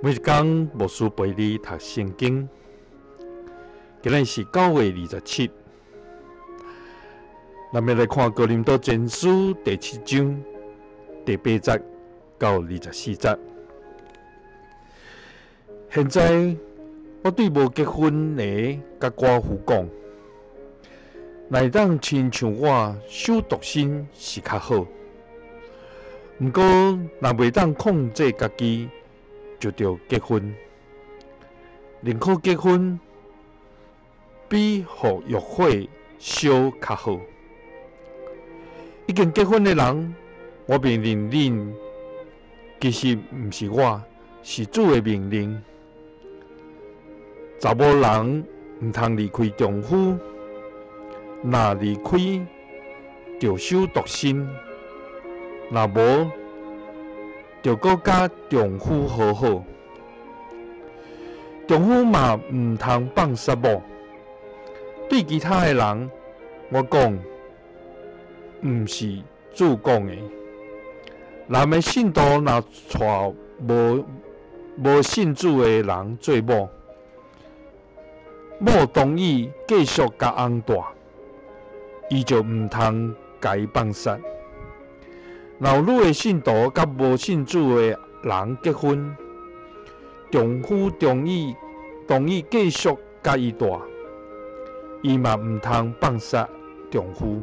每日讲牧师陪你读圣经，今日是九月二十七。咱们来看《哥林多前书》第七章第八节到二十四节。现在我对无结婚的甲寡妇讲，来当亲像我守独身是较好。毋过若未当控制家己。就着结婚，宁可结婚比互约会少较好。已经结婚的人，我命令恁，其实毋是我，是主的命令。查某人毋通离开丈夫，若离开就守独身，若无。着搁甲丈夫好好，丈夫嘛毋通放杀某。对其他的人，我讲毋是主讲的。人的信徒若带无无信主的人做某，某同意继续甲安大，伊就毋通甲伊放杀。老女的信徒甲无信主的人结婚，丈夫同意同意继续甲伊住，伊嘛毋通放杀丈夫。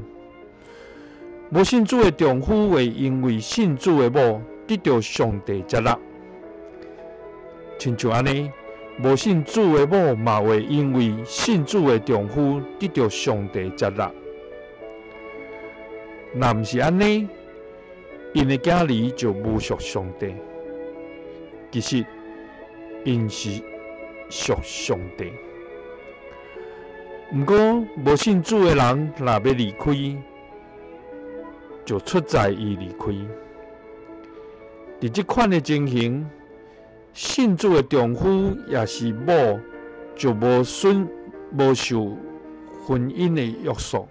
无信主的丈夫会因为信主的某得到上帝接纳，亲像安尼，无信主的某嘛会因为信主的丈夫得到上帝接纳。若毋是安尼？因的家里就无属上帝，其实因是属上帝。毋过无信主的人若要离开，就出在伊离开。伫即款的情形，信主的丈夫也是某，就无顺无受婚姻的约束。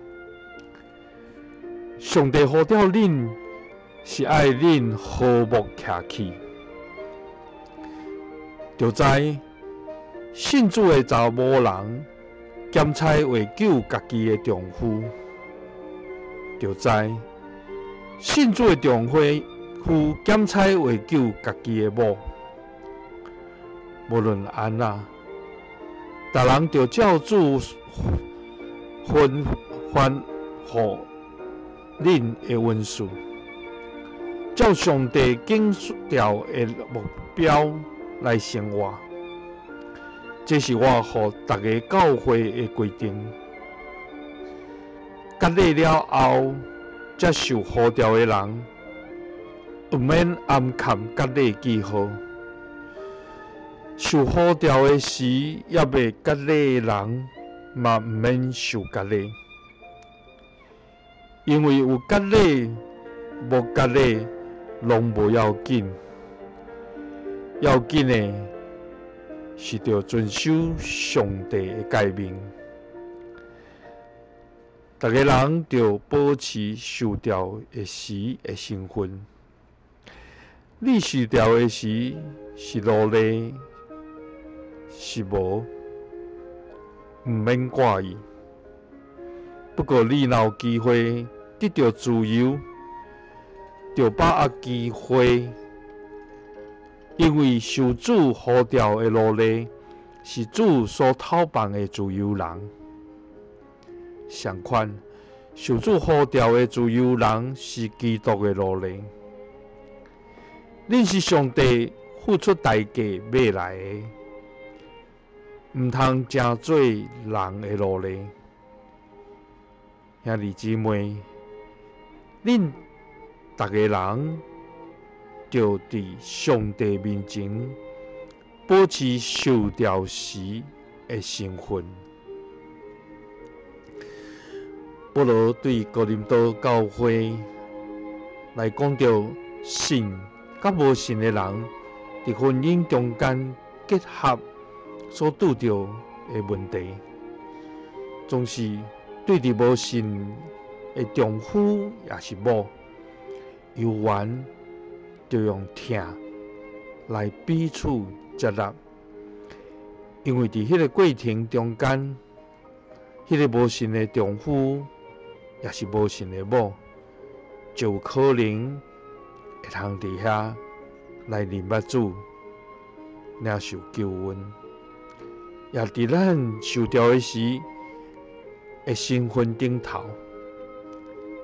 上帝呼召恁。是爱恁和睦客气，就知信主的查某人兼差为救家己的丈夫，就知信主的丈夫兼差为救家己的某，无论安那，大人就照主分还互恁的温顺。照上帝定调的目标来生活，这是我和大家教会的规定。隔离了后，接受呼召的人，不免暗看隔离记号；受呼召的时，也未隔离的人，嘛不免受隔离，因为有隔离，无隔离。拢无要紧，要紧的是着遵守上帝的诫命。逐个人着保持受调的时的身份。你受调的时是努力，是无，毋免怪伊。不过你若有机会得到自由。就把握机会，因为受主呼召的奴隶是主所讨办的自由人。相反，受主呼召的自由人是基督的奴隶。恁是上帝付出代价买来的，毋通正做人的奴隶。兄弟姊妹，恁。逐个人就伫上帝面前保持受调时的身份。保罗对哥林多教会来讲到信甲无信的人伫婚姻中间结合所拄着的问题，总是对伫无信的丈夫也是某。有缘就用疼来彼此接纳，因为伫迄个过程中间，迄个无信的丈夫，也是无信的某，就有可能会通伫遐来啉捌酒，领受救恩，也伫咱受调的时，会身份顶头，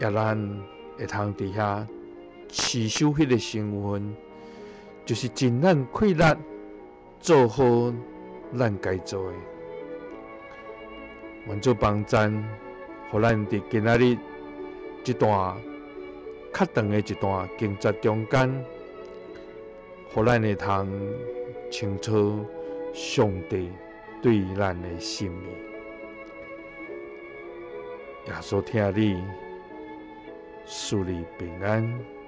也咱会通伫遐持守迄个身份。就是尽咱困难做好咱该做的，愿做帮赞，互咱伫今仔日一段较长的一段经节中间，互咱会通清楚上帝对咱的心意。耶稣听你，祝你平安。